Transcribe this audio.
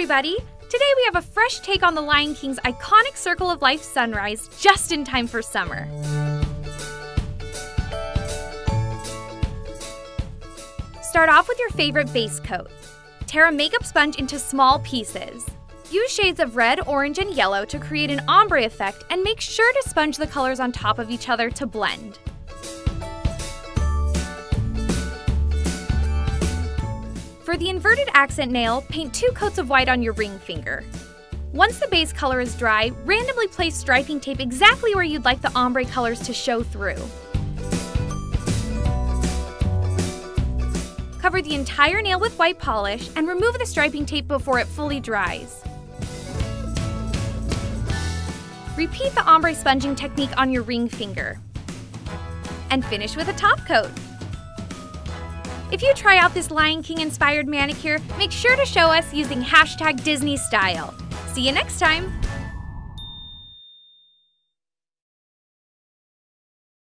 everybody! Today we have a fresh take on the Lion King's iconic Circle of Life sunrise just in time for summer. Start off with your favorite base coat. Tear a makeup sponge into small pieces. Use shades of red, orange, and yellow to create an ombre effect and make sure to sponge the colors on top of each other to blend. For the inverted accent nail, paint two coats of white on your ring finger. Once the base color is dry, randomly place striping tape exactly where you'd like the ombre colors to show through. Cover the entire nail with white polish and remove the striping tape before it fully dries. Repeat the ombre sponging technique on your ring finger. And finish with a top coat. If you try out this Lion King inspired manicure, make sure to show us using hashtag Disney Style. See you next time!